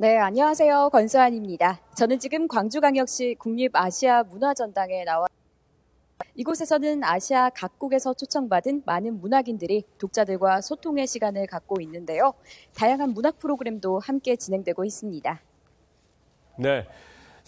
네, 안녕하세요. 권수환입니다. 저는 지금 광주광역시 국립아시아문화전당에 나와 이곳에서는 아시아 각국에서 초청받은 많은 문학인들이 독자들과 소통의 시간을 갖고 있는데요. 다양한 문학 프로그램도 함께 진행되고 있습니다. 네.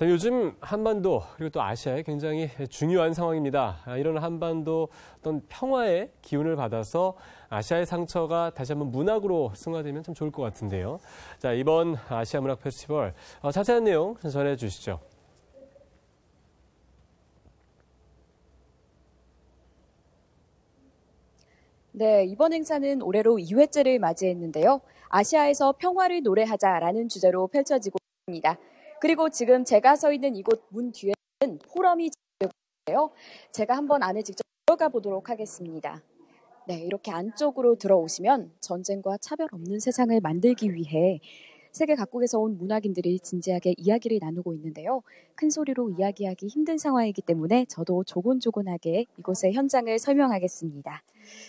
자, 요즘 한반도 그리고 또 아시아에 굉장히 중요한 상황입니다. 아, 이런 한반도 어떤 평화의 기운을 받아서 아시아의 상처가 다시 한번 문학으로 승화되면 참 좋을 것 같은데요. 자, 이번 아시아 문학 페스티벌 어, 자세한 내용 전해 주시죠. 네, 이번 행사는 올해로 2회째를 맞이했는데요. 아시아에서 평화를 노래하자라는 주제로 펼쳐지고 있습니다. 그리고 지금 제가 서 있는 이곳 문 뒤에는 포럼이 되고 있는데요. 제가 한번 안에 직접 들어가 보도록 하겠습니다. 네, 이렇게 안쪽으로 들어오시면 전쟁과 차별 없는 세상을 만들기 위해 세계 각국에서 온 문학인들이 진지하게 이야기를 나누고 있는데요. 큰 소리로 이야기하기 힘든 상황이기 때문에 저도 조곤조곤하게 이곳의 현장을 설명하겠습니다.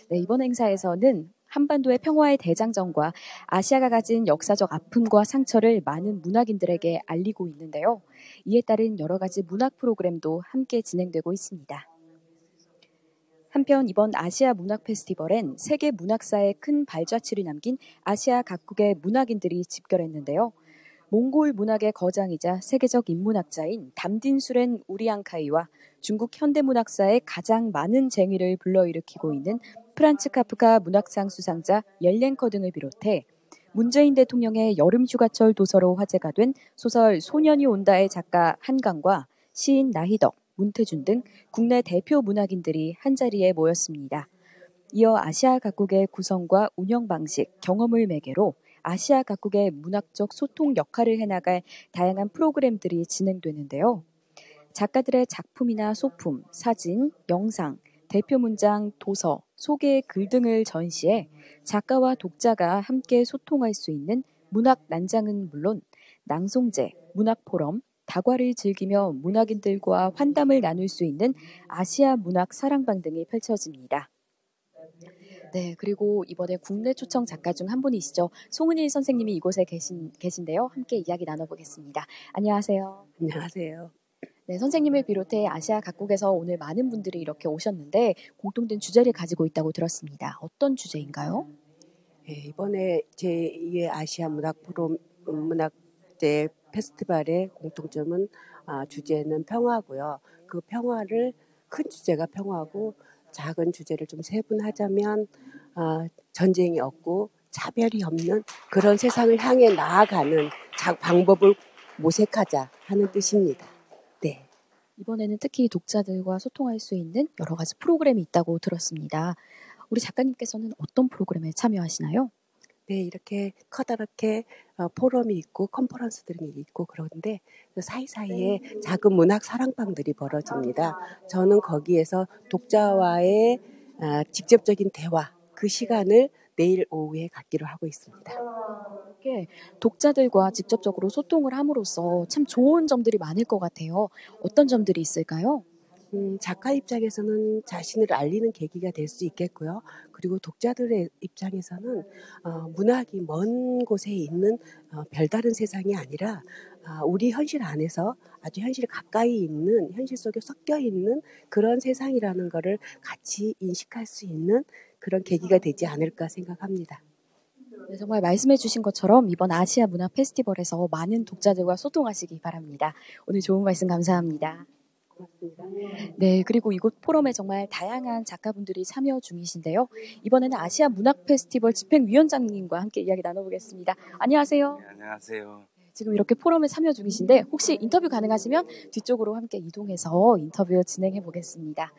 네, 이번 행사에서는 한반도의 평화의 대장정과 아시아가 가진 역사적 아픔과 상처를 많은 문학인들에게 알리고 있는데요. 이에 따른 여러 가지 문학 프로그램도 함께 진행되고 있습니다. 한편 이번 아시아 문학 페스티벌엔 세계 문학사에 큰 발자취를 남긴 아시아 각국의 문학인들이 집결했는데요. 몽골 문학의 거장이자 세계적 인문학자인 담딘수렌 우리앙카이와 중국 현대문학사의 가장 많은 쟁의를 불러일으키고 있는 프란츠 카프카 문학상 수상자 옐렌커 등을 비롯해 문재인 대통령의 여름 휴가철 도서로 화제가 된 소설 소년이 온다의 작가 한강과 시인 나희덕, 문태준 등 국내 대표 문학인들이 한자리에 모였습니다. 이어 아시아 각국의 구성과 운영 방식, 경험을 매개로 아시아 각국의 문학적 소통 역할을 해나갈 다양한 프로그램들이 진행되는데요. 작가들의 작품이나 소품, 사진, 영상, 대표 문장, 도서, 소개 글 등을 전시해 작가와 독자가 함께 소통할 수 있는 문학 난장은 물론 낭송제, 문학 포럼, 다과를 즐기며 문학인들과 환담을 나눌 수 있는 아시아 문학 사랑방 등이 펼쳐집니다. 네, 그리고 이번에 국내 초청 작가 중 한 분이시죠. 송은일 선생님이 이곳에 계신, 계신데요. 함께 이야기 나눠보겠습니다. 안녕하세요. 안녕하세요. 네, 선생님을 비롯해 아시아 각국에서 오늘 많은 분들이 이렇게 오셨는데 공통된 주제를 가지고 있다고 들었습니다. 어떤 주제인가요? 네, 이번에 제2회 아시아 문학 포럼 문학제 페스티벌의 공통점은 아, 주제는 평화고요. 그 평화를 큰 주제가 평화고 작은 주제를 좀 세분하자면 아, 전쟁이 없고 차별이 없는 그런 세상을 향해 나아가는 방법을 모색하자 하는 뜻입니다. 네. 이번에는 특히 독자들과 소통할 수 있는 여러 가지 프로그램이 있다고 들었습니다. 우리 작가님께서는 어떤 프로그램에 참여하시나요? 네, 이렇게 커다랗게 어, 포럼이 있고 컨퍼런스들이 있고 그런데 그 사이사이에 작은 문학 사랑방들이 벌어집니다. 저는 거기에서 독자와의 아, 직접적인 대화 그 시간을 내일 오후에 갖기로 하고 있습니다. 이렇게 독자들과 직접적으로 소통을 함으로써 참 좋은 점들이 많을 것 같아요. 어떤 점들이 있을까요? 음, 작가 입장에서는 자신을 알리는 계기가 될 수 있겠고요. 그리고 독자들의 입장에서는 어, 문학이 먼 곳에 있는 어, 별다른 세상이 아니라 어, 우리 현실 안에서 아주 현실 가까이 있는 현실 속에 섞여 있는 그런 세상이라는 것을 같이 인식할 수 있는 그런 계기가 되지 않을까 생각합니다. 네, 정말 말씀해 주신 것처럼 이번 아시아 문화 페스티벌에서 많은 독자들과 소통하시기 바랍니다. 오늘 좋은 말씀 감사합니다. 네, 그리고 이곳 포럼에 정말 다양한 작가분들이 참여 중이신데요. 이번에는 아시아 문학 페스티벌 집행위원장님과 함께 이야기 나눠보겠습니다. 안녕하세요. 네, 안녕하세요. 지금 이렇게 포럼에 참여 중이신데 혹시 인터뷰 가능하시면 뒤쪽으로 함께 이동해서 인터뷰 진행해 보겠습니다.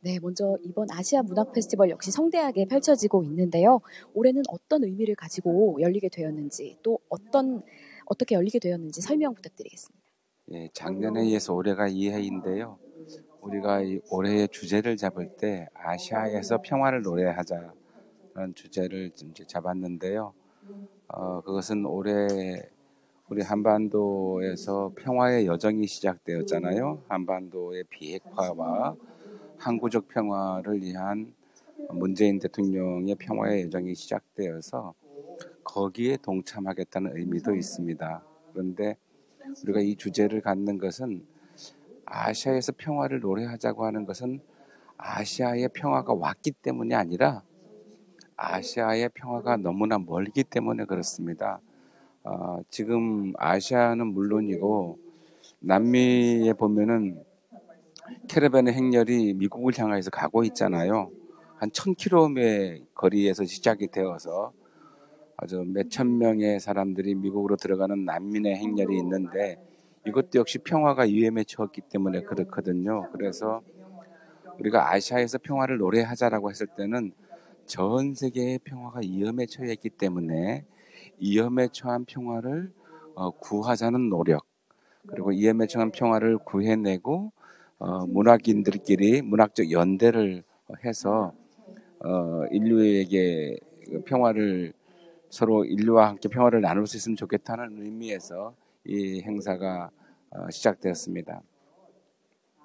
네, 먼저 이번 아시아 문학 페스티벌 역시 성대하게 펼쳐지고 있는데요. 올해는 어떤 의미를 가지고 열리게 되었는지 또 어떤 어떻게 열리게 되었는지 설명 부탁드리겠습니다. 예, 작년에 이어서 올해가 2회인데요. 우리가 올해의 주제를 잡을 때 아시아에서 평화를 노래하자는 주제를 이제 잡았는데요. 어, 그것은 올해 우리 한반도에서 평화의 여정이 시작되었잖아요. 한반도의 비핵화와 항구적 평화를 위한 문재인 대통령의 평화의 여정이 시작되어서 거기에 동참하겠다는 의미도 있습니다. 그런데 우리가 이 주제를 갖는 것은 아시아에서 평화를 노래하자고 하는 것은 아시아의 평화가 왔기 때문이 아니라 아시아의 평화가 너무나 멀기 때문에 그렇습니다. 어, 지금 아시아는 물론이고 남미에 보면은 캐러밴의 행렬이 미국을 향해서 가고 있잖아요. 한 1000km의 거리에서 시작이 되어서 아주 몇천 명의 사람들이 미국으로 들어가는 난민의 행렬이 있는데 이것도 역시 평화가 위험에 처했기 때문에 그렇거든요. 그래서 우리가 아시아에서 평화를 노래하자라고 했을 때는 전 세계의 평화가 위험에 처했기 때문에 위험에 처한 평화를 어, 구하자는 노력 그리고 위험에 처한 평화를 구해내고 어, 문학인들끼리 문학적 연대를 해서 어, 인류에게 그 평화를 서로 인류와 함께 평화를 나눌 수 있으면 좋겠다는 의미에서 이 행사가 어, 시작되었습니다.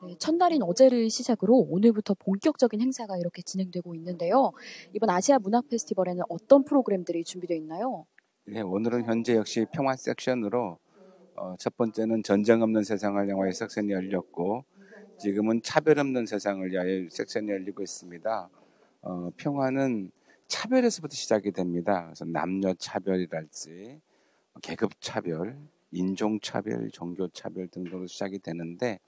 네, 첫날인 어제를 시작으로 오늘부터 본격적인 행사가 이렇게 진행되고 있는데요. 이번 아시아 문학 페스티벌에는 어떤 프로그램들이 준비되어 있나요? 네, 오늘은 현재 역시 평화 섹션으로 어, 첫 번째는 전쟁 없는 세상을 향하여 섹션이 열렸고 지금은 차별 없는 세상을 위하여 섹션이 열리고 있습니다. 어, 평화는 차별에서부터 시작이 됩니다. 그래서 남녀 차별이랄지 계급 차별, 인종 차별, 종교 차별 등으로 시작이 되는데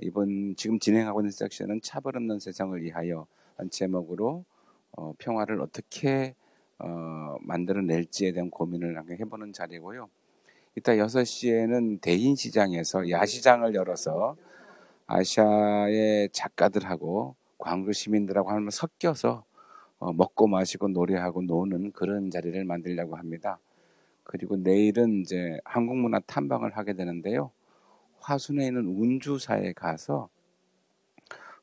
이번 지금 진행하고 있는 섹션은 차별 없는 세상을 위하여 한 제목으로 어, 평화를 어떻게 어, 만들어낼지에 대한 고민을 해보는 자리고요. 이따 6시에는 대인시장에서 야시장을 열어서 아시아의 작가들하고 광주 시민들하고 한번 섞여서 어, 먹고 마시고 노래하고 노는 그런 자리를 만들려고 합니다. 그리고 내일은 이제 한국문화 탐방을 하게 되는데요. 화순에 있는 운주사에 가서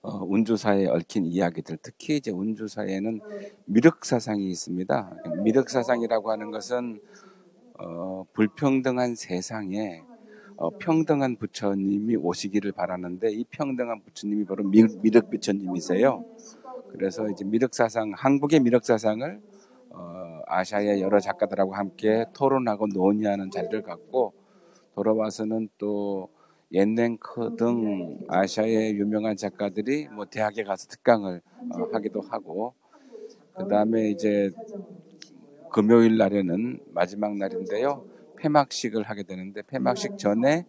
어, 운주사에 얽힌 이야기들, 특히 이제 운주사에는 미륵사상이 있습니다. 미륵사상이라고 하는 것은 어, 불평등한 세상에 어, 평등한 부처님이 오시기를 바라는데 이 평등한 부처님이 바로 미, 미륵 부처님이세요. 그래서 이제 미륵사상, 한국의 미륵사상을 어, 아시아의 여러 작가들하고 함께 토론하고 논의하는 자리를 갖고 돌아와서는 또 옌랭크 등 아시아의 유명한 작가들이 뭐 대학에 가서 특강을 어, 하기도 하고 그 다음에 이제 금요일 날에는 마지막 날인데요. 폐막식을 하게 되는데 폐막식 전에 어,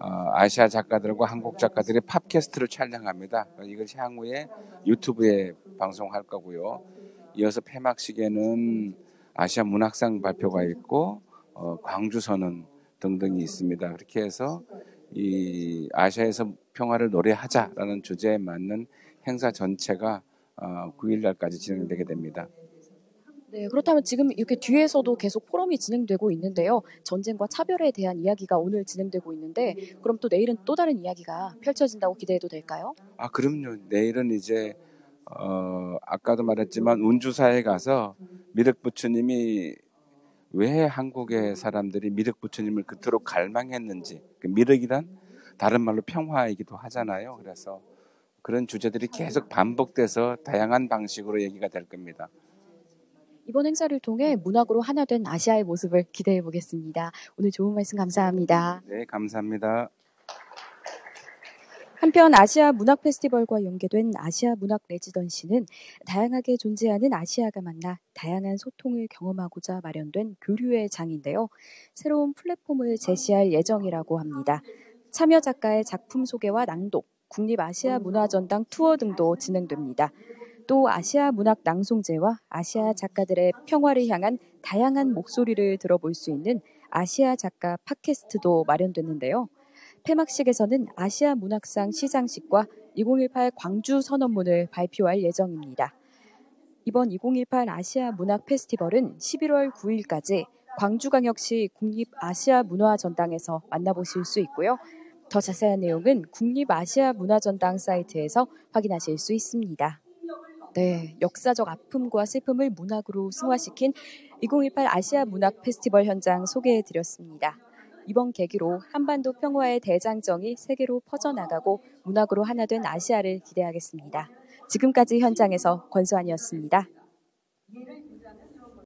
아시아 작가들과 한국 작가들이 팝캐스트를 촬영합니다. 이것이 향후에 유튜브에 방송할 거고요. 이어서 폐막식에는 아시아 문학상 발표가 있고 어, 광주 선언 등등이 있습니다. 그렇게 해서 이 아시아에서 평화를 노래하자라는 주제에 맞는 행사 전체가 어, 9일 날까지 진행되게 됩니다. 네, 그렇다면 지금 이렇게 뒤에서도 계속 포럼이 진행되고 있는데요. 전쟁과 차별에 대한 이야기가 오늘 진행되고 있는데, 그럼 또 내일은 또 다른 이야기가 펼쳐진다고 기대해도 될까요? 아, 그럼요. 내일은 이제, 어, 아까도 말했지만 운주사에 가서 미륵 부처님이 왜 한국의 사람들이 미륵 부처님을 그토록 갈망했는지, 그 미륵이란 다른 말로 평화이기도 하잖아요. 그래서 그런 주제들이 계속 반복돼서 다양한 방식으로 얘기가 될 겁니다. 이번 행사를 통해 문학으로 하나 된 아시아의 모습을 기대해 보겠습니다. 오늘 좋은 말씀 감사합니다. 네, 감사합니다. 한편 아시아 문학 페스티벌과 연계된 아시아 문학 레지던시는 다양하게 존재하는 아시아가 만나 다양한 소통을 경험하고자 마련된 교류의 장인데요. 새로운 플랫폼을 제시할 예정이라고 합니다. 참여 작가의 작품 소개와 낭독, 국립 아시아 문화전당 투어 등도 진행됩니다. 또 아시아 문학 낭송제와 아시아 작가들의 평화를 향한 다양한 목소리를 들어볼 수 있는 아시아 작가 팟캐스트도 마련됐는데요. 폐막식에서는 아시아 문학상 시상식과 2018 광주 선언문을 발표할 예정입니다. 이번 2018 아시아 문학 페스티벌은 11월 9일까지 광주광역시 국립아시아문화전당에서 만나보실 수 있고요. 더 자세한 내용은 국립아시아문화전당 사이트에서 확인하실 수 있습니다. 네, 역사적 아픔과 슬픔을 문학으로 승화시킨 2018 아시아 문학 페스티벌 현장 소개해 드렸습니다. 이번 계기로 한반도 평화의 대장정이 세계로 퍼져나가고 문학으로 하나 된 아시아를 기대하겠습니다. 지금까지 현장에서 권수환이었습니다.